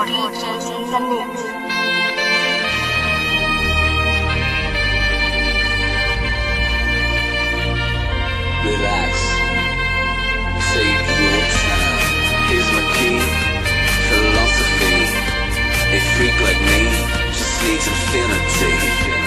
Relax. Your time. Here's my key. Philosophy. A freak like me just needs infinity.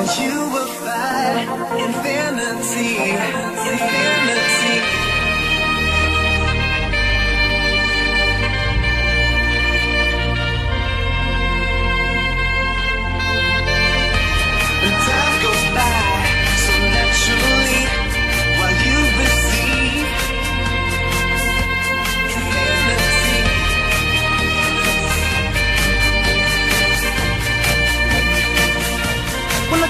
and you will find infinity. infinity.